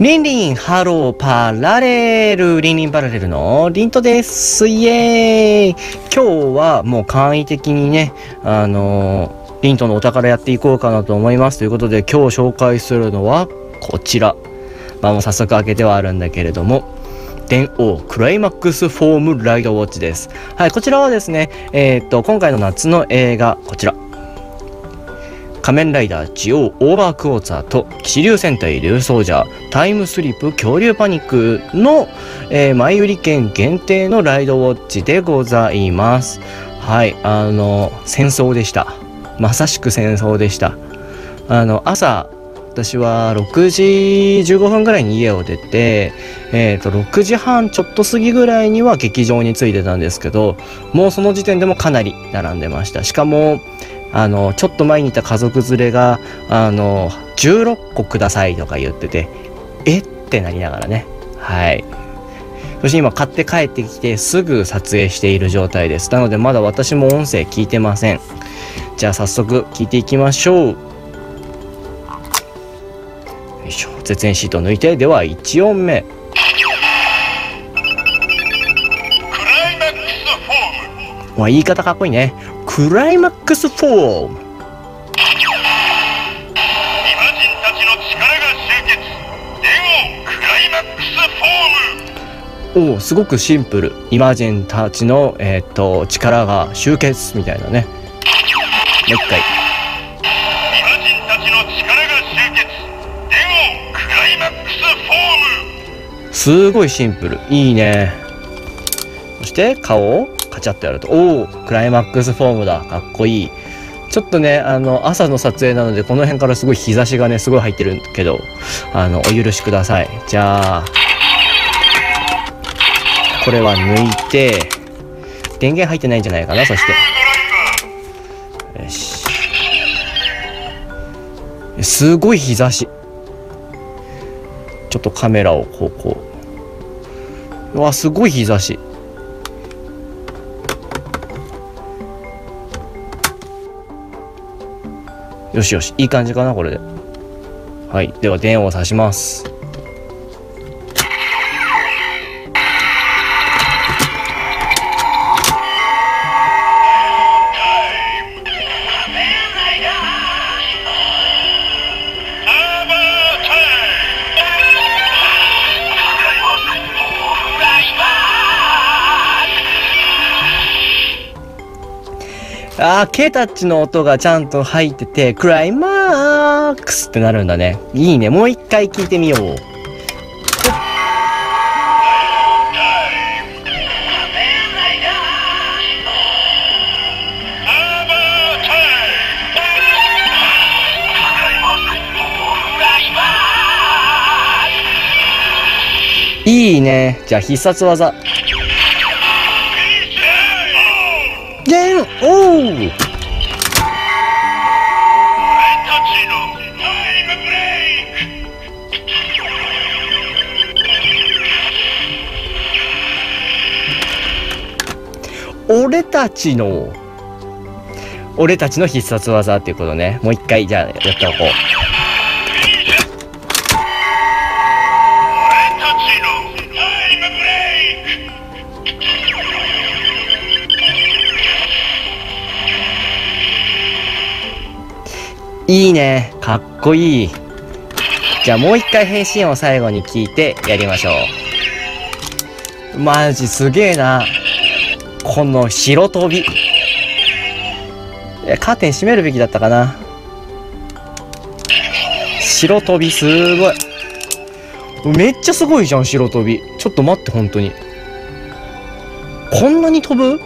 リンリン、ハロー、パラレル、リンリンパラレルのリントです。イエーイ今日はもう簡易的にね、あのー、リントのお宝やっていこうかなと思います。ということで今日紹介するのはこちら。まあもう早速開けてはあるんだけれども、電王クライマックスフォームライドウォッチです。はい、こちらはですね、えー、っと、今回の夏の映画、こちら。仮面ライダージオウオーバークォーツァーと騎士流戦隊竜奏者タイムスリップ恐竜パニックの、えー、前売り券限定のライドウォッチでございます。はいあの戦争でした。まさしく戦争でした。あの朝私は6時15分ぐらいに家を出て、えー、と6時半ちょっと過ぎぐらいには劇場に着いてたんですけどもうその時点でもかなり並んでました。しかもあの、ちょっと前にいた家族連れが、あの、16個くださいとか言ってて、え？ってなりながらね。はい。そして今買って帰ってきてすぐ撮影している状態です。なのでまだ私も音声聞いてません。じゃあ早速聞いていきましょう。よいしょ。絶縁シート抜いて、では1音目。わ、言い方かっこいいね。クライマックスフォーム。おおすごくシンプル。イマジンたちの、えー、っと力が集結みたいなね。もう一回。イマジンたちの力が集結。デモクライマックスフォーム。すごいシンプル。いいね。そして顔。をカチャってやると、おおクライマックスフォームだ。かっこいい。ちょっとね、あの、朝の撮影なので、この辺からすごい日差しがね、すごい入ってるけど、あの、お許しください。じゃあ、これは抜いて、電源入ってないんじゃないかな、そして。よし。すごい日差し。ちょっとカメラをこう、こう。うわ、すごい日差し。よしよし、いい感じかな、これで。はい。では、電話を刺します。ああ、K タッチの音がちゃんと入ってて、クライマックスってなるんだね。いいね。もう一回聞いてみよう。いいね。じゃあ必殺技。お俺たちの俺たちの必殺技っていうことね。もう一回じゃあやっておこう。いいね。かっこいい。じゃあもう一回変身を最後に聞いてやりましょう。マジすげえな。この白飛び。カーテン閉めるべきだったかな。白飛びすごい。めっちゃすごいじゃん、白飛び。ちょっと待って、本当に。こんなに飛ぶ？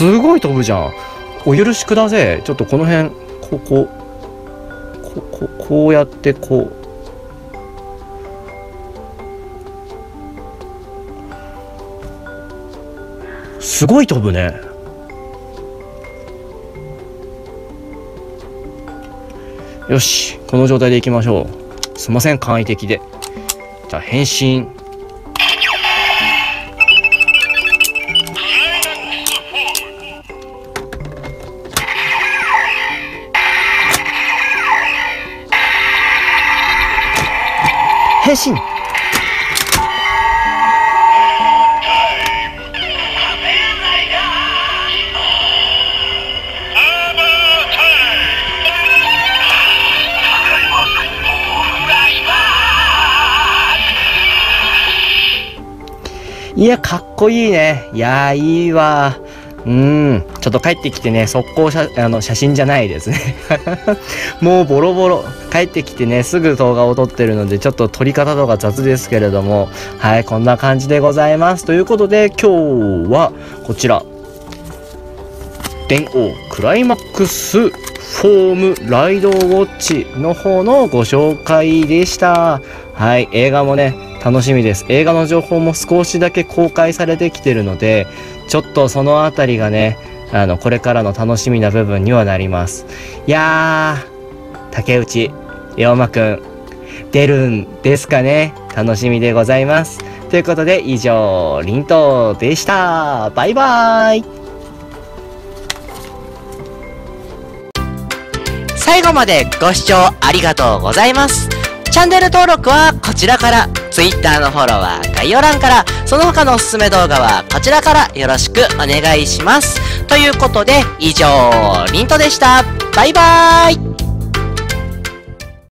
すごい飛ぶじゃん。お許しくだぜ。ちょっとこの辺、ここ、ここ、こうやってこう。すごい飛ぶね。よし、この状態でいきましょう。すいません、簡易的で。じゃあ、変身。変身いや、かっこいいね。いやいいわ。うん。ちょっと帰ってきてね、速攻写あの写真じゃないですね。もうボロボロ。帰ってきてね、すぐ動画を撮ってるので、ちょっと撮り方とか雑ですけれども、はい、こんな感じでございます。ということで、今日は、こちら。電王クライマックスフォームライドウォッチの方のご紹介でした。はい、映画もね、楽しみです。映画の情報も少しだけ公開されてきてるので、ちょっとそのあたりがね、あの、これからの楽しみな部分にはなります。いやー、竹内、龍馬くん、出るんですかね？楽しみでございます。ということで、以上、リントでした。バイバーイ最後までご視聴ありがとうございます。チャンネル登録はこちらから、Twitter のフォローは概要欄から、その他のおすすめ動画はこちらからよろしくお願いします。ということで、以上、リントでした。バイバーイ